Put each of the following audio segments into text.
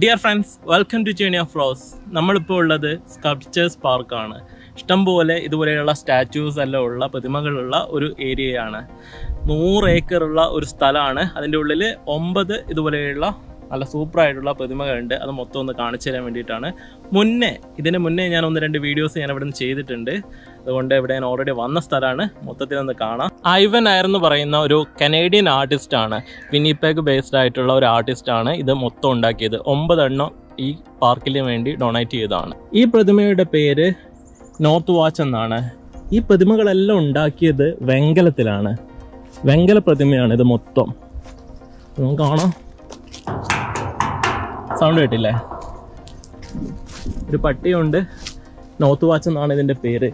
Dear friends welcome to journey of Rose നമ്മളിപ്പോൾ ഉള്ളത് sculptures പാർക്കാണ് ഇഷ്ടംപോലെ ഇതുപോലെയുള്ള സ്റ്റാച്യൂസ് എല്ലാം ഉള്ള പ്രതിമകളുള്ള ഒരു ഏരിയയാണ് നൂറ് ഏക്കറുള്ള ഒരു സ്ഥലമാണ്. അതിന്റെ ഉള്ളിൽ ഒമ്പത് ഇതുപോലെയുള്ള നല്ല സൂപ്പറായിട്ടുള്ള പ്രതിമകളുണ്ട്. അത് മൊത്തം ഒന്ന് കാണിച്ചു തരാൻ വേണ്ടിയിട്ടാണ്. മുന്നേ ഇതിന് മുന്നേ ഞാൻ ഒന്ന് രണ്ട് വീഡിയോസ് ഞാൻ നിന്ന് ചെയ്തിട്ടുണ്ട്. അതുകൊണ്ട് ഇവിടെ ഞാൻ ഓൾറെഡി വന്ന സ്ഥലമാണ്. മൊത്തത്തിൽ ഒന്ന് കാണാം. ഐവൻ നായർ എന്ന് പറയുന്ന ഒരു കനേഡിയൻ ആർട്ടിസ്റ്റ് ആണ്. വിനിപെഗ് ബേസ്ഡ് ആയിട്ടുള്ള ഒരു ആർട്ടിസ്റ്റ് ആണ് ഇത് മൊത്തം ഉണ്ടാക്കിയത്. ഒമ്പതെണ്ണം ഈ പാർക്കിന് വേണ്ടി ഡൊണേറ്റ് ചെയ്തതാണ്. ഈ പ്രതിമയുടെ പേര് നോർത്ത് വാച്ച് എന്നാണ്. ഈ പ്രതിമകളെല്ലാം ഉണ്ടാക്കിയത് വെങ്കലത്തിലാണ്. വെങ്കല പ്രതിമയാണ് ഇത് മൊത്തം. നമുക്ക് കാണാം. സൗണ്ട് കേട്ടില്ലേ? ഒരു പട്ടിയുണ്ട്. നോർത്ത് വാച്ച് എന്നാണ് ഇതിന്റെ പേര്.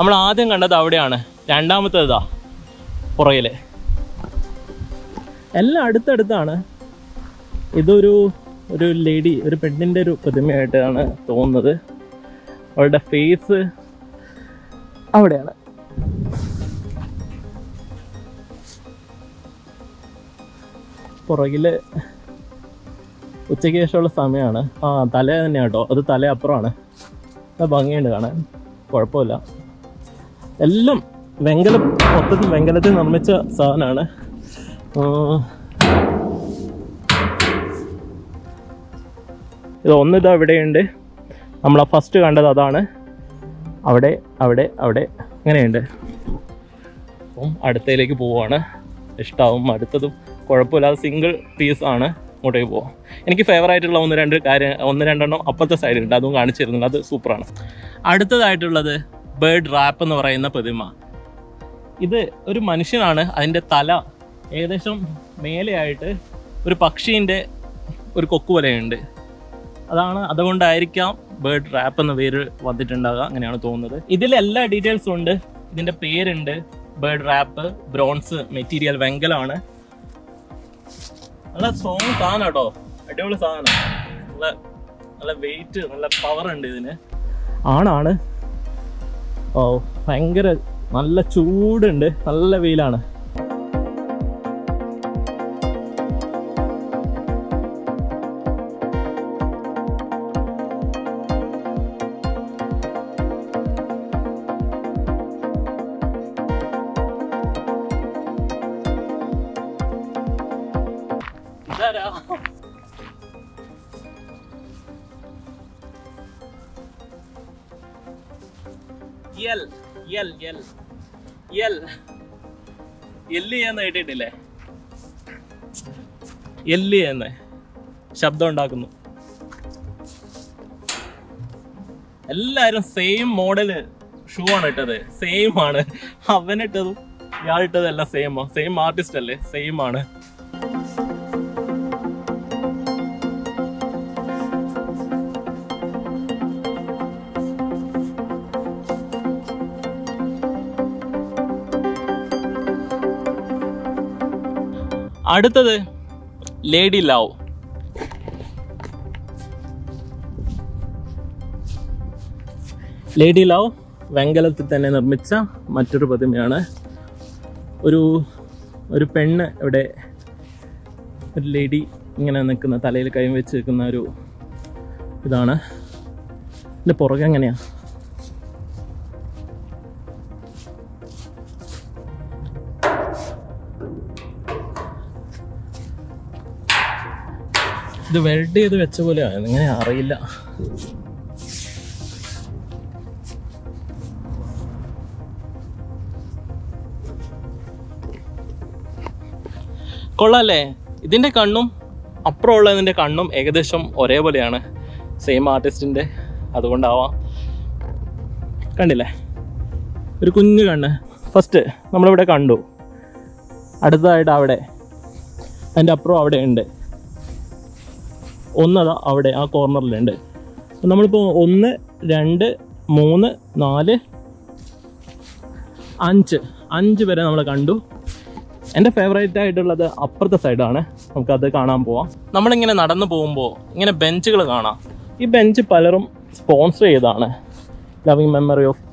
നമ്മൾ ആദ്യം കണ്ടത് അവിടെയാണ്. രണ്ടാമത്തേതാ പുറകിൽ. എല്ലാം അടുത്തടുത്താണ്. ഇതൊരു ഒരു ലേഡി ഒരു പെണ്ണിന്റെ ഒരു പ്രതിമയായിട്ടാണ് തോന്നുന്നത്. അവളുടെ ഫേസ് അവിടെയാണ്. പുറകിൽ ഉച്ചയ്ക്ക് ശേഷമുള്ള സമയമാണ്. ആ തല തന്നെയാട്ടോ. അത് തല അപ്പുറമാണ് ഭംഗിയുണ്ട് കാണാൻ. കുഴപ്പമില്ല. എല്ലാം വെങ്കലം മൊത്തത്തിൽ വെങ്കലത്തിൽ നിർമ്മിച്ച സാധനമാണ്. ഇത് ഒന്നിതാ ഇവിടെയുണ്ട്. നമ്മൾ ഫസ്റ്റ് കണ്ടത് അതാണ്. അവിടെ അവിടെ അവിടെ അങ്ങനെയുണ്ട് അപ്പം അടുത്തയിലേക്ക് പോവുകയാണ് ഇഷ്ടമാവും അടുത്തതും കുഴപ്പമില്ലാതെ സിംഗിൾ പീസ് ആണ്. അങ്ങോട്ടേക്ക് പോവാം. എനിക്ക് ഫേവറായിട്ടുള്ള ഒന്ന് രണ്ട് കാര്യം ഒന്ന് രണ്ടെണ്ണം അപ്പുറത്തെ സൈഡിലുണ്ട് അതും കാണിച്ചിരുന്നുണ്ട് അത് സൂപ്പറാണ് അടുത്തതായിട്ടുള്ളത് ബേർഡ് റാപ്പ് എന്ന് പറയുന്ന പ്രതിമ. ഇത് ഒരു മനുഷ്യനാണ് അതിന്റെ തല ഏകദേശം മേലെയായിട്ട് ഒരു പക്ഷീന്റെ ഒരു കൊക്ക് പോലെയുണ്ട്. അതാണ് അതുകൊണ്ടായിരിക്കാം ബേർഡ് റാപ്പ് എന്ന പേര് വന്നിട്ടുണ്ടാകുക അങ്ങനെയാണ് തോന്നുന്നത്. ഇതിൽ എല്ലാ ഡീറ്റെയിൽസും ഉണ്ട്. ഇതിന്റെ പേരുണ്ട് ബേർഡ് റാപ്പ് ബ്രോൺസ് മെറ്റീരിയൽ വെങ്കലാണ്. നല്ല സ്ട്രോങ് സാധനം കേട്ടോ. അടിപൊളി സാധനം. നല്ല നല്ല വെയിറ്റ് നല്ല പവർ ഉണ്ട് ഇതിന്. ആണാണ് ഓ ഭയങ്കര നല്ല ചൂടുണ്ട് നല്ല വെയിലാണ്. കേട്ടിട്ടില്ലേ? എല്ലി എന്ന് ശബ്ദം ഉണ്ടാക്കുന്നു. എല്ലാരും സെയിം മോഡൽ ഷൂ ആണ് ഇട്ടത്. സെയിം ആണ്. അവനിട്ടതും ഇയാൾ ഇട്ടതും എല്ലാം സെയിം സെയിം ആർട്ടിസ്റ്റ് അല്ലേ? സെയിം ആണ്. അടുത്തത് ലേഡി ലവ്. ലേഡി ലവ് വെങ്കലത്തിൽ തന്നെ നിർമ്മിച്ച മറ്റൊരു പ്രതിമയാണ്. ഒരു ഒരു പെണ്ണ് ഇവിടെ ഒരു ലേഡി ഇങ്ങനെ നിൽക്കുന്ന തലയിൽ കൈ വെച്ച് നിൽക്കുന്ന ഒരു ഇതാണ്. ഇതിന്റെ പുറകെ എങ്ങനെയാ? ഇത് വെൽഡ് ചെയ്ത് വെച്ച പോലെയാണ് ഇങ്ങനെ അറിയില്ല. കൊള്ളാല്ലേ? ഇതിന്റെ കണ്ണും അപ്പുറമുള്ളതിന്റെ കണ്ണും ഏകദേശം ഒരേപോലെയാണ്. സെയിം ആർട്ടിസ്റ്റിന്റെ അതുകൊണ്ടാവാം. കണ്ടില്ലേ? ഒരു കുഞ്ഞു കണ്ണ്. ഫസ്റ്റ് നമ്മളിവിടെ കണ്ടു. അടുത്തതായിട്ട് അവിടെ. അതിന്റെ അപ്പുറം അവിടെ ഉണ്ട്. ഒന്നതാ അവിടെ ആ കോർണറിലുണ്ട്. നമ്മളിപ്പോൾ ഒന്ന് രണ്ട് മൂന്ന് നാല് അഞ്ച്. അഞ്ച് വരെ നമ്മൾ കണ്ടു. എന്റെ ഫേവറേറ്റ് ആയിട്ടുള്ളത് അപ്പുറത്തെ സൈഡാണ് നമുക്കത് കാണാൻ പോവാം. നമ്മളിങ്ങനെ നടന്നു പോകുമ്പോൾ ഇങ്ങനെ ബെഞ്ചുകൾ കാണാം. ഈ ബെഞ്ച് പലരും സ്പോൺസർ ചെയ്താണ് ലവിങ് മെമ്മറി ഓഫ്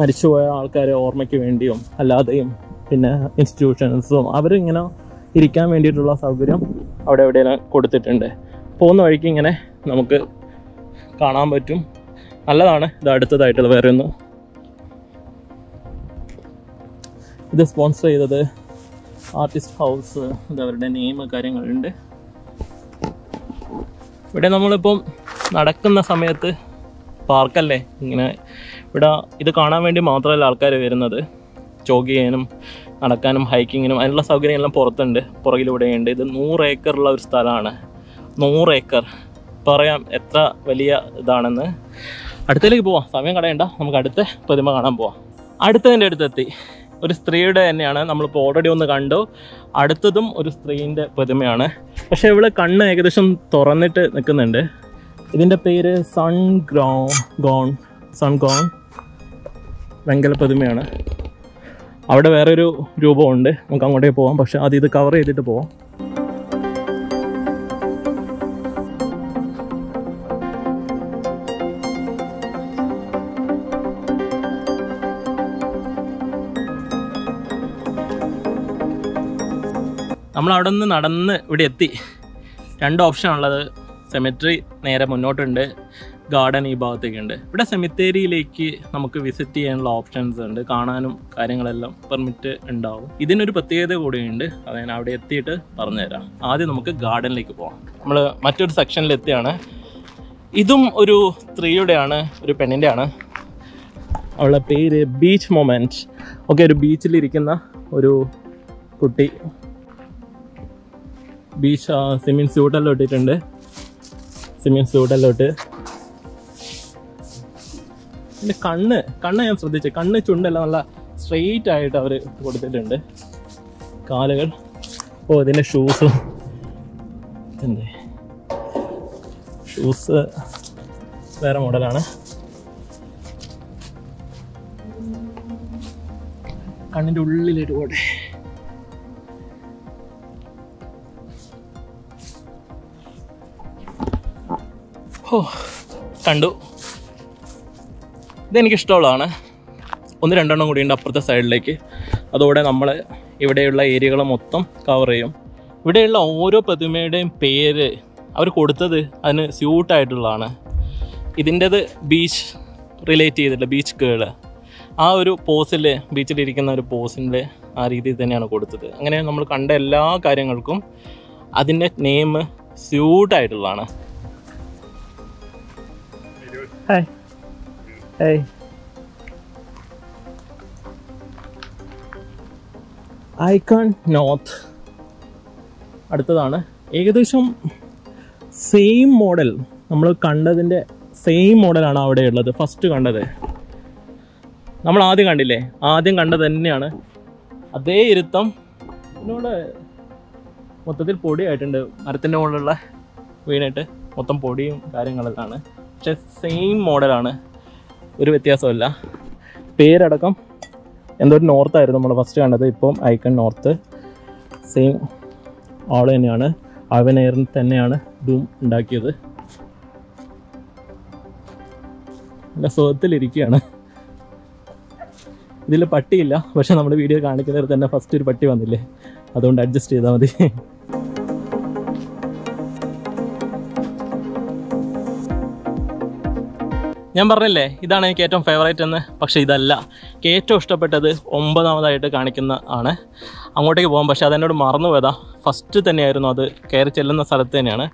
മരിച്ചുപോയ ആൾക്കാരെ ഓർമ്മയ്ക്ക് വേണ്ടിയും അല്ലാതെയും പിന്നെ ഇൻസ്റ്റിറ്റ്യൂഷൻസും അവരിങ്ങനെ ഇരിക്കാൻ വേണ്ടിയിട്ടുള്ള സൗകര്യം അവിടെ എവിടെയെല്ലാം കൊടുത്തിട്ടുണ്ട്. പോകുന്ന വഴിക്ക് ഇങ്ങനെ നമുക്ക് കാണാൻ പറ്റും. നല്ലതാണ്. ഇത് അടുത്തതായിട്ടുള്ള വേറെ ഒന്ന്. ഇത് സ്പോൺസർ ചെയ്തത് ആർട്ടിസ്റ്റ് ഹൗസ് ഇത് അവരുടെ നെയിം കാര്യങ്ങളുണ്ട്. ഇവിടെ നമ്മളിപ്പം നടക്കുന്ന സമയത്ത് പാർക്കല്ലേ ഇങ്ങനെ ഇവിടെ ഇത് കാണാൻ വേണ്ടി മാത്രമല്ല ആൾക്കാർ വരുന്നത്. ജോഗ് ചെയ്യാനും നടക്കാനും ഹൈക്കിങ്ങിനും അതിനുള്ള സൗകര്യങ്ങളെല്ലാം പുറത്തുണ്ട് പുറകിലൂടെയുണ്ട്. ഇത് നൂറ് ഏക്കറുള്ള ഒരു സ്ഥലമാണ്. നൂറ് ഏക്കർ. പറയാം എത്ര വലിയ ഇതാണെന്ന്. അടുത്തേക്ക് പോവാം. സമയം കളയണ്ട. നമുക്ക് അടുത്ത പ്രതിമ കാണാൻ പോവാം. അടുത്തതിന്റെ അടുത്തെത്തി. ഒരു സ്ത്രീയുടെ തന്നെയാണ്. നമ്മളിപ്പോൾ ഓൾറെഡി ഒന്ന് കണ്ടു. അടുത്തതും ഒരു സ്ത്രീന്റെ പ്രതിമയാണ്. പക്ഷേ ഇവിടെ കണ്ണ് ഏകദേശം തുറന്നിട്ട് നിൽക്കുന്നുണ്ട്. ഇതിന്റെ പേര് sun grow gone sun gone വെങ്കല പ്രതിമയാണ്. അവിടെ വേറൊരു രൂപമുണ്ട്. നമുക്ക് അങ്ങോട്ടേക്ക് പോവാം. പക്ഷെ അത് ഇത് കവർ ചെയ്തിട്ട് പോവാം. നമ്മൾ അവിടെ നിന്ന് നടന്ന് ഇവിടെ എത്തി. രണ്ട് ഓപ്ഷൻ ഉള്ളത്. സെമിട്രി നേരെ മുന്നോട്ടുണ്ട്. ഗാർഡൻ ഈ ഭാഗത്തേക്ക് ഉണ്ട്. ഇവിടെ സെമിത്തേരിയിലേക്ക് നമുക്ക് വിസിറ്റ് ചെയ്യാനുള്ള ഓപ്ഷൻസ് ഉണ്ട്. കാണാനും കാര്യങ്ങളെല്ലാം പെർമിറ്റ് ഉണ്ടാവും. ഇതിനൊരു പ്രത്യേകത കൂടിയുണ്ട്. അത് ഞാൻ അവിടെ എത്തിയിട്ട് പറഞ്ഞുതരാം. ആദ്യം നമുക്ക് ഗാർഡനിലേക്ക് പോകാം നമ്മൾ മറ്റൊരു സെക്ഷനിൽ എത്തിയാണ്. ഇതും ഒരു സ്ത്രീയുടെയാണ് ഒരു പെണ്ണിന്റെയാണ് അവളുടെ പേര് ബീച്ച് മൊമെന്റ് ഒക്കെ ഒരു ബീച്ചിലിരിക്കുന്ന ഒരു കുട്ടി ബീച്ച് സ്വിമ്മിങ് സ്യൂട്ടെല്ലാം ഇട്ടിട്ടുണ്ട്. സ്വിമ്മിങ് സ്യൂട്ടെല്ലാം ഇട്ട് എന്റെ കണ്ണ് കണ്ണ് ഞാൻ ശ്രദ്ധിച്ചു. കണ്ണ് ചുണ്ടല്ല നല്ല സ്ട്രെയിറ്റ് ആയിട്ട് അവർ കൊടുത്തിട്ടുണ്ട്. കാലുകൾ. ഓ ഇതിന്റെ ഷൂസ് എന്തേ? ഷൂസ് വേറെ മോഡലാണ് കണ്ണിന്റെ ഉള്ളിലൊരു പോട്ടെ ഓ കണ്ടു. ഇതെനിക്ക് ഇഷ്ടമുള്ളതാണ് ഒന്ന് രണ്ടെണ്ണം കൂടി ഉണ്ട് അപ്പുറത്തെ സൈഡിലേക്ക്. അതോടെ നമ്മൾ ഇവിടെയുള്ള ഏരിയകൾ മൊത്തം കവർ ചെയ്യും. ഇവിടെയുള്ള ഓരോ പ്രതിമയുടെയും പേര് അവർ കൊടുത്തത് അതിന് സ്യൂട്ടായിട്ടുള്ളതാണ് ഇതിന്റെത് ബീച്ച് റിലേറ്റ് ചെയ്തിട്ടില്ല ബീച്ച് കേൾ ആ ഒരു പോസിൽ ബീച്ചിലിരിക്കുന്ന ഒരു പോസിന്റെ ആ രീതിയിൽ തന്നെയാണ് കൊടുത്തത്. അങ്ങനെ നമ്മൾ കണ്ട എല്ലാ കാര്യങ്ങൾക്കും അതിന്റെ നെയിം സ്യൂട്ടായിട്ടുള്ളതാണ് ഹായ് ഹായ് ഐക്കൺ നോർത്ത് അടുത്തതാണ്. ഏകദേശം സെയിം മോഡൽ നമ്മൾ കണ്ടതിന്റെ സെയിം മോഡലാണ് അവിടെ ഉള്ളത്. ഫസ്റ്റ് കണ്ടത്. നമ്മൾ ആദ്യം കണ്ടില്ലേ? ആദ്യം കണ്ടത് തന്നെയാണ്. അതേ ഇരുത്തം ഇതിനോട് മൊത്തത്തിൽ പൊടിയായിട്ടുണ്ട്. മരത്തിന്റെ മുകളിലുള്ള വീണിട്ട് മൊത്തം പൊടിയും കാര്യങ്ങളൊക്കെയാണ് പക്ഷെ സെയിം മോഡലാണ് ഒരു വ്യത്യാസമില്ല പേരടക്കം എന്തോ ഒരു നോർത്തായിരുന്നു നമ്മൾ ഫസ്റ്റ് കണ്ടത്. ഇപ്പം ഐക്കൺ നോർത്ത് സെയിം ആൾ തന്നെയാണ്. അവൻ എയറിൽ തന്നെയാണ് ഡൂം ഉണ്ടാക്കിയത്. നല്ല സുഖത്തിലിരിക്കുകയാണ് ഇതിൽ പട്ടിയില്ല. പക്ഷെ നമ്മുടെ വീഡിയോ കാണിക്കുന്നവർ തന്നെ ഫസ്റ്റ് ഒരു പട്ടി വന്നില്ലേ? അതുകൊണ്ട് അഡ്ജസ്റ്റ് ചെയ്താൽ മതി. ഞാൻ പറഞ്ഞില്ലേ ഇതാണ് എനിക്ക് ഏറ്റവും ഫേവറേറ്റ് എന്ന്. പക്ഷേ ഇതല്ല. എനിക്ക് ഏറ്റവും ഇഷ്ടപ്പെട്ടത് ഒമ്പതാമതായിട്ട് കാണിക്കുന്ന ആണ്. അങ്ങോട്ടേക്ക് പോകാം. പക്ഷേ അതെന്നോട് മറന്നുപോയതാ. ഫസ്റ്റ് തന്നെയായിരുന്നു അത്. കയറി ചെല്ലുന്ന സ്ഥലത്ത് തന്നെയാണ്.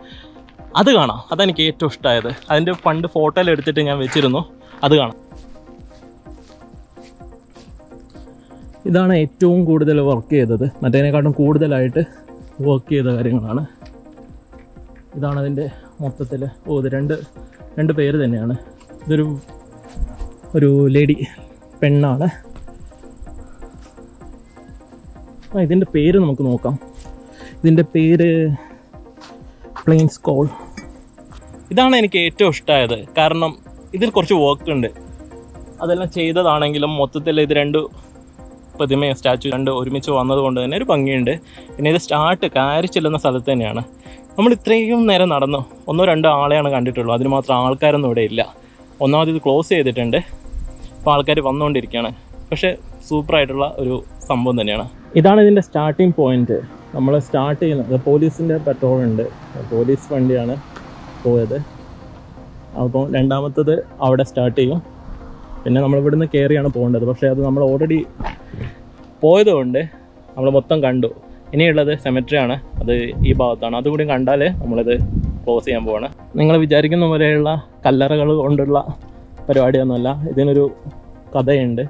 അത് കാണാം. അതെനിക്ക് ഏറ്റവും ഇഷ്ടമായത് അതിന്റെ പണ്ട് ഫോട്ടോയിൽ എടുത്തിട്ട് ഞാൻ വെച്ചിരുന്നു. അത് കാണാം. ഇതാണ് ഏറ്റവും കൂടുതൽ വർക്ക് ചെയ്തത്. മറ്റേതിനെക്കാട്ടും കൂടുതലായിട്ട് വർക്ക് ചെയ്ത കാര്യങ്ങളാണ്. ഇതാണ് അതിന്റെ മൊത്തത്തിൽ ഓ ഇത് രണ്ട് രണ്ട് പേര് തന്നെയാണ്. ഇതൊരു ഒരു ലേഡി പെണ്ണാണ്. ആ ഇതിന്റെ പേര് നമുക്ക് നോക്കാം. ഇതിന്റെ പേര് പ്ലെയിൻസ് കോൾ ഇതാണ് എനിക്ക് ഏറ്റവും ഇഷ്ടമായത് കാരണം ഇതിൽ കുറച്ച് വർക്ക് ഉണ്ട്. അതെല്ലാം ചെയ്തതാണെങ്കിലും മൊത്തത്തിൽ ഇത് രണ്ട് പ്രതിമയും സ്റ്റാച്ചു രണ്ട് ഒരുമിച്ച് വന്നതുകൊണ്ട് തന്നെ ഒരു ഭംഗിയുണ്ട്. പിന്നെ ഇത് സ്റ്റാർട്ട് കയറി ചെല്ലുന്ന സ്ഥലത്ത് തന്നെയാണ്. നമ്മൾ ഇത്രയും നേരം നടന്നു. ഒന്നോ രണ്ടോ ആളെയാണ് കണ്ടിട്ടുള്ളൂ. അതിന് മാത്രം ആൾക്കാരൊന്നും ഇവിടെ ഇല്ല. ഒന്നാമത് ഇത് ക്ലോസ് ചെയ്തിട്ടുണ്ട്. അപ്പോൾ ആൾക്കാർ വന്നുകൊണ്ടിരിക്കുകയാണ് പക്ഷേ സൂപ്പറായിട്ടുള്ള ഒരു സംഭവം തന്നെയാണ്. ഇതാണ് ഇതിന്റെ സ്റ്റാർട്ടിങ് പോയിന്റ് നമ്മൾ സ്റ്റാർട്ട് ചെയ്യുന്നത്. പോലീസിന്റെ പെട്രോൾ ഉണ്ട്. പോലീസ് വണ്ടിയാണ് പോയത്. അപ്പോൾ രണ്ടാമത്തത് അവിടെ സ്റ്റാർട്ട് ചെയ്യും. പിന്നെ നമ്മൾ ഇവിടുന്ന് കയറിയാണ് പോകേണ്ടത്. പക്ഷേ അത് നമ്മൾ ഓൾറെഡി പോയതുകൊണ്ട് നമ്മൾ മൊത്തം കണ്ടു. ഇനിയുള്ളത് സെമറ്ററിയാണ് അത് ഈ ഭാഗത്താണ്. അതുകൂടി കണ്ടാൽ നമ്മളിത് ക്ലോസ് ചെയ്യാൻ പോവാണ്. നിങ്ങൾ വിചാരിക്കുന്ന പോലെയുള്ള കല്ലറകൾ കൊണ്ടുള്ള പരിപാടിയൊന്നുമല്ല. ഇതിനൊരു കഥയുണ്ട്.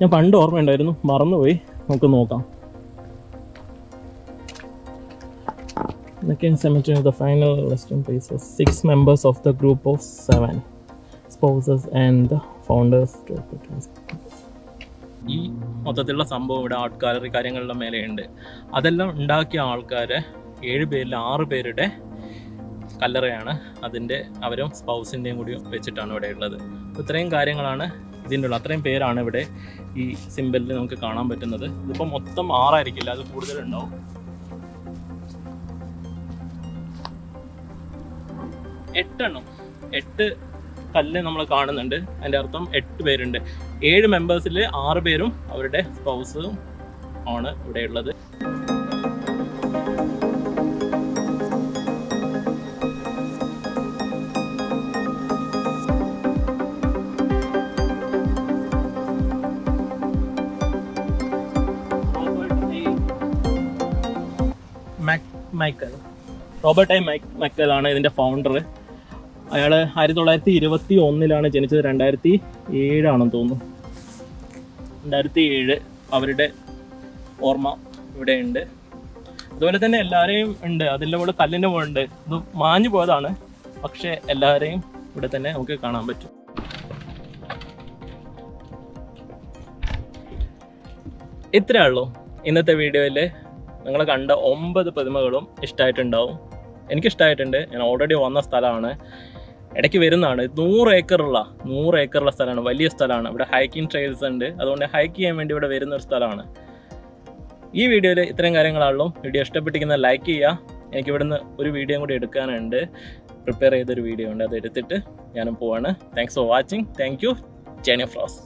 ഞാൻ പണ്ട് ഓർമ്മയുണ്ടായിരുന്നു. മറന്നുപോയി. നമുക്ക് നോക്കാം. Second cemetery of the final resting places. Six members of the group of seven spouses and. ഈ മൊത്തത്തിലുള്ള സംഭവം ഇവിടെ ആർട്ട് ഗാലറി കാര്യങ്ങളുടെ മേലെയുണ്ട്. അതെല്ലാം ഉണ്ടാക്കിയ ആൾക്കാരെ ഏഴ് പേരിൽ ആറ് പേരുടെ കല്ലറയാണ്. അതിന്റെ അവരും സ്പൗസിന്റെയും കൂടി വെച്ചിട്ടാണ് ഇവിടെ ഉള്ളത്. ഇത്രയും കാര്യങ്ങളാണ് ഇതിന്റെ ഉള്ളത് അത്രയും പേരാണ് ഇവിടെ ഈ സിമ്പലിൽ നമുക്ക് കാണാൻ പറ്റുന്നത്. ഇതിപ്പോൾ മൊത്തം ആറായിരിക്കില്ല? അത് കൂടുതലുണ്ടാവും. എട്ടെണ്ണം. എട്ട് കല്ല് നമ്മൾ കാണുന്നുണ്ട്. അതിന്റെ അർത്ഥം എട്ട് പേരുണ്ട്. ഏഴ് മെമ്പേഴ്സിൽ ആറ് പേരും അവരുടെ സ്പൗസും ആണ് ഇവിടെ മൈക്കൽ റോബർട്ട് ഐ മൈക്ക് മൈക്കലാണ് ഇതിന്റെ ഫൗണ്ടർ അയാൾ ആയിരത്തി തൊള്ളായിരത്തി ഇരുപത്തി ഒന്നിലാണ് ജനിച്ചത്. രണ്ടായിരത്തി ഏഴാണെന്ന് തോന്നുന്നു. രണ്ടായിരത്തി ഏഴ് അവരുടെ ഓർമ്മ ഇവിടെയുണ്ട്. അതുപോലെ തന്നെ എല്ലാവരെയും ഉണ്ട്. അതിന്റെ കൂടെ കല്ലിന്റെ മുകളുണ്ട് ഇത് മാഞ്ഞു പോയതാണ്. പക്ഷേ എല്ലാവരെയും ഇവിടെ തന്നെ നമുക്ക് കാണാൻ പറ്റും. ഇത്രയേ ഉള്ളൂ ഇന്നത്തെ വീഡിയോയിൽ നിങ്ങൾ കണ്ട ഒമ്പത് പ്രതിമകളും ഇഷ്ടമായിട്ടുണ്ടാവും എനിക്കിഷ്ടമായിട്ടുണ്ട് ഞാൻ ഓൾറെഡി വന്ന സ്ഥലമാണ്. ഇടയ്ക്ക് വരുന്നതാണ്. നൂറ് ഏക്കറുള്ള നൂറ് ഏക്കറുള്ള സ്ഥലമാണ്. വലിയ സ്ഥലമാണ്. ഇവിടെ ഹൈക്കിംഗ് ട്രെയിൽസ് ഉണ്ട്. അതുകൊണ്ട് ഹൈക്ക് ചെയ്യാൻ വേണ്ടി ഇവിടെ വരുന്ന ഒരു സ്ഥലമാണ്. ഈ വീഡിയോയിൽ ഇത്രയും കാര്യങ്ങളാണല്ലോ വീഡിയോ ഇഷ്ടപ്പെട്ടിരിക്കുന്ന ലൈക്ക് ചെയ്യുക. എനിക്ക് ഇവിടുന്ന് ഒരു വീഡിയോ കൂടി എടുക്കാനുണ്ട്. പ്രിപ്പയർ ചെയ്തൊരു വീഡിയോ ഉണ്ട്. അത് എടുത്തിട്ട് ഞാനും പോവാണ്. Thanks for watching thank you journey of Rose